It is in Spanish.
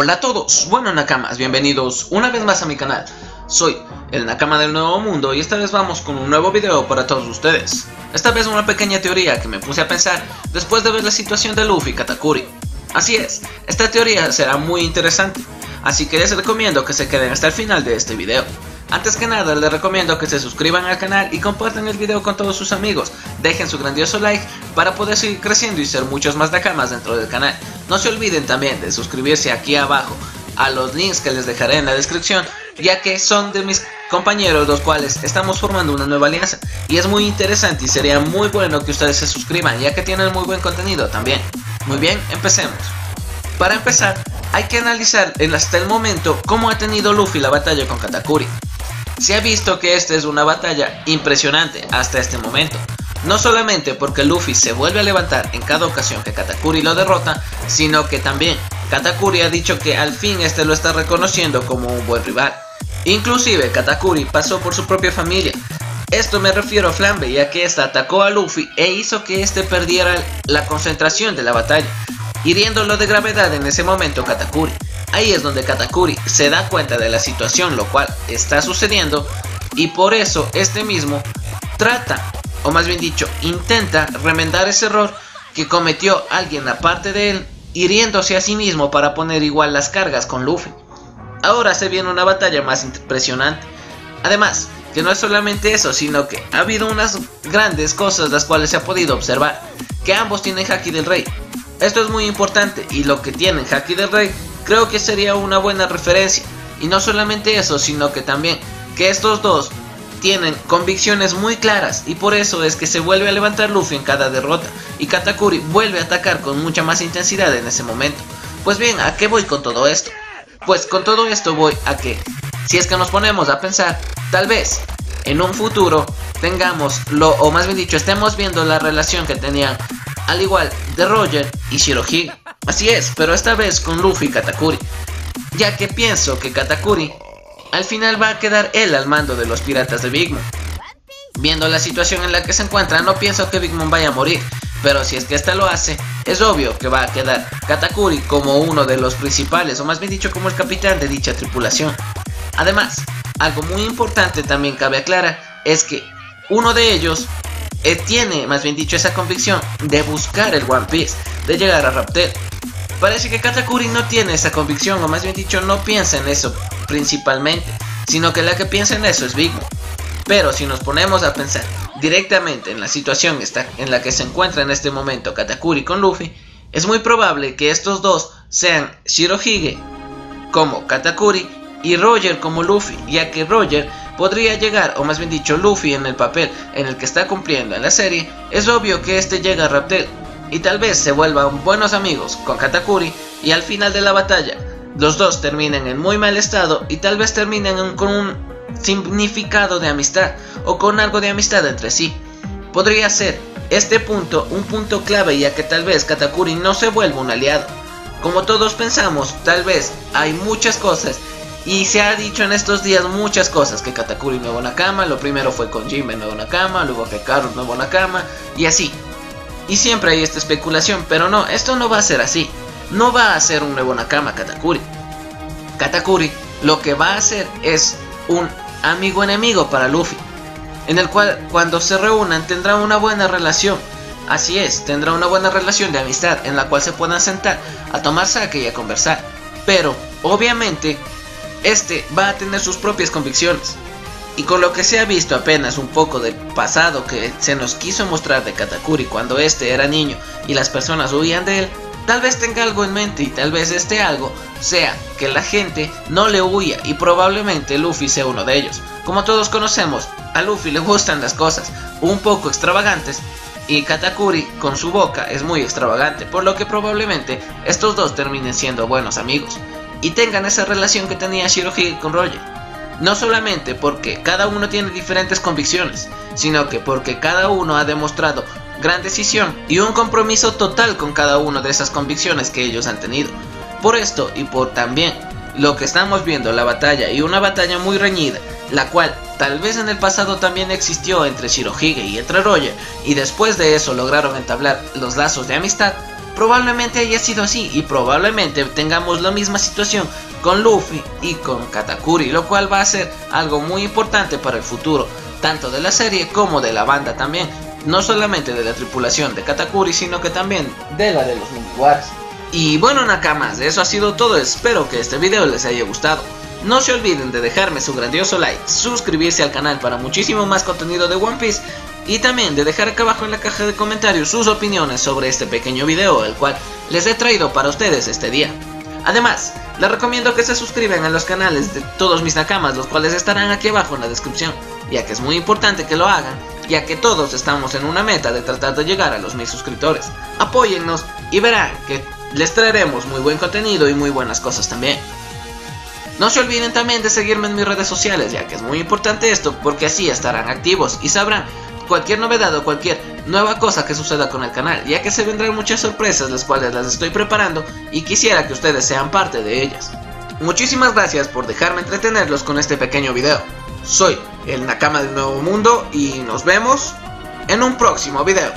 Hola a todos, bueno Nakamas, bienvenidos una vez más a mi canal. Soy el Nakama del Nuevo Mundo y esta vez vamos con un nuevo video para todos ustedes. Esta vez una pequeña teoría que me puse a pensar después de ver la situación de Luffy y Katakuri. Así es, esta teoría será muy interesante, así que les recomiendo que se queden hasta el final de este video. Antes que nada les recomiendo que se suscriban al canal y compartan el video con todos sus amigos. Dejen su grandioso like para poder seguir creciendo y ser muchos más nakamas dentro del canal. No se olviden también de suscribirse aquí abajo a los links que les dejaré en la descripción ya que son de mis compañeros los cuales estamos formando una nueva alianza y es muy interesante y sería muy bueno que ustedes se suscriban ya que tienen muy buen contenido también. Muy bien, empecemos. Para empezar, hay que analizar hasta el momento cómo ha tenido Luffy la batalla con Katakuri. Se ha visto que esta es una batalla impresionante hasta este momento. No solamente porque Luffy se vuelve a levantar en cada ocasión que Katakuri lo derrota, sino que también Katakuri ha dicho que al fin este lo está reconociendo como un buen rival. Inclusive Katakuri pasó por su propia familia. Esto me refiero a Flambe ya que esta atacó a Luffy e hizo que este perdiera la concentración de la batalla, hiriéndolo de gravedad en ese momento Katakuri. Ahí es donde Katakuri se da cuenta de la situación lo cual está sucediendo y por eso este mismo trata, o más bien dicho, intenta remendar ese error que cometió alguien aparte de él, hiriéndose a sí mismo para poner igual las cargas con Luffy. Ahora se viene una batalla más impresionante. Además, que no es solamente eso, sino que ha habido unas grandes cosas las cuales se ha podido observar, que ambos tienen Haki del Rey. Esto es muy importante y lo que tienen Haki del Rey creo que sería una buena referencia. Y no solamente eso, sino que también que estos dos tienen convicciones muy claras y por eso es que se vuelve a levantar Luffy en cada derrota y Katakuri vuelve a atacar con mucha más intensidad en ese momento. Pues bien, ¿a qué voy con todo esto? Pues con todo esto voy a que, si es que nos ponemos a pensar, tal vez en un futuro tengamos lo, o más bien dicho, estemos viendo la relación que tenían al igual de Roger y Shirohige. Así es, pero esta vez con Luffy y Katakuri, ya que pienso que Katakuri al final va a quedar él al mando de los piratas de Big Mom. Viendo la situación en la que se encuentra, no pienso que Big Mom vaya a morir, pero si es que esta lo hace, es obvio que va a quedar Katakuri como uno de los principales, o más bien dicho como el capitán de dicha tripulación. Además, algo muy importante también cabe aclarar, es que uno de ellos tiene, más bien dicho, esa convicción de buscar el One Piece, de llegar a Raptel. Parece que Katakuri no tiene esa convicción, o más bien dicho, no piensa en eso principalmente, sino que la que piensa en eso es Big Mom. Pero si nos ponemos a pensar directamente en la situación en la que se encuentra en este momento Katakuri con Luffy, es muy probable que estos dos sean Shirohige como Katakuri y Roger como Luffy, ya que Roger podría llegar, o más bien dicho Luffy en el papel en el que está cumpliendo en la serie, es obvio que este llega a Raptel y tal vez se vuelvan buenos amigos con Katakuri y al final de la batalla los dos terminen en muy mal estado y tal vez terminen con un significado de amistad o con algo de amistad entre sí. Podría ser este punto un punto clave ya que tal vez Katakuri no se vuelva un aliado. Como todos pensamos, tal vez hay muchas cosas y se ha dicho en estos días muchas cosas, que Katakuri nuevo Nakama, lo primero fue con Jimbe nuevo Nakama, luego que Karu nuevo Nakama, y así. Y siempre hay esta especulación, pero no, esto no va a ser así. No va a ser un nuevo Nakama Katakuri. Katakuri lo que va a hacer es un amigo enemigo para Luffy, en el cual cuando se reúnan tendrá una buena relación. Así es, tendrá una buena relación de amistad en la cual se puedan sentar a tomar sake y a conversar. Pero, obviamente, este va a tener sus propias convicciones. Y con lo que se ha visto apenas un poco del pasado que se nos quiso mostrar de Katakuri cuando este era niño y las personas huían de él, tal vez tenga algo en mente y tal vez este algo sea que la gente no le huya y probablemente Luffy sea uno de ellos. Como todos conocemos, a Luffy le gustan las cosas un poco extravagantes y Katakuri con su boca es muy extravagante, por lo que probablemente estos dos terminen siendo buenos amigos y tengan esa relación que tenía Shirohige con Roger. No solamente porque cada uno tiene diferentes convicciones, sino que porque cada uno ha demostrado gran decisión y un compromiso total con cada una de esas convicciones que ellos han tenido. Por esto y por también lo que estamos viendo, la batalla y una batalla muy reñida, la cual tal vez en el pasado también existió entre Shirohige y entre Roger, y después de eso lograron entablar los lazos de amistad, probablemente haya sido así y probablemente tengamos la misma situación con Luffy y con Katakuri, lo cual va a ser algo muy importante para el futuro, tanto de la serie como de la banda también, no solamente de la tripulación de Katakuri, sino que también de la de los Mini Y bueno Nakamas, eso ha sido todo, espero que este video les haya gustado. No se olviden de dejarme su grandioso like, suscribirse al canal para muchísimo más contenido de One Piece y también de dejar acá abajo en la caja de comentarios sus opiniones sobre este pequeño video el cual les he traído para ustedes este día. Además, les recomiendo que se suscriban a los canales de todos mis nakamas, los cuales estarán aquí abajo en la descripción, ya que es muy importante que lo hagan, ya que todos estamos en una meta de tratar de llegar a los mil suscriptores. Apóyennos y verán que les traeremos muy buen contenido y muy buenas cosas también. No se olviden también de seguirme en mis redes sociales, ya que es muy importante esto, porque así estarán activos y sabrán cualquier novedad o cualquier nueva cosa que suceda con el canal, ya que se vendrán muchas sorpresas las cuales las estoy preparando y quisiera que ustedes sean parte de ellas. Muchísimas gracias por dejarme entretenerlos con este pequeño video. Soy el Nakama del Nuevo Mundo y nos vemos en un próximo video.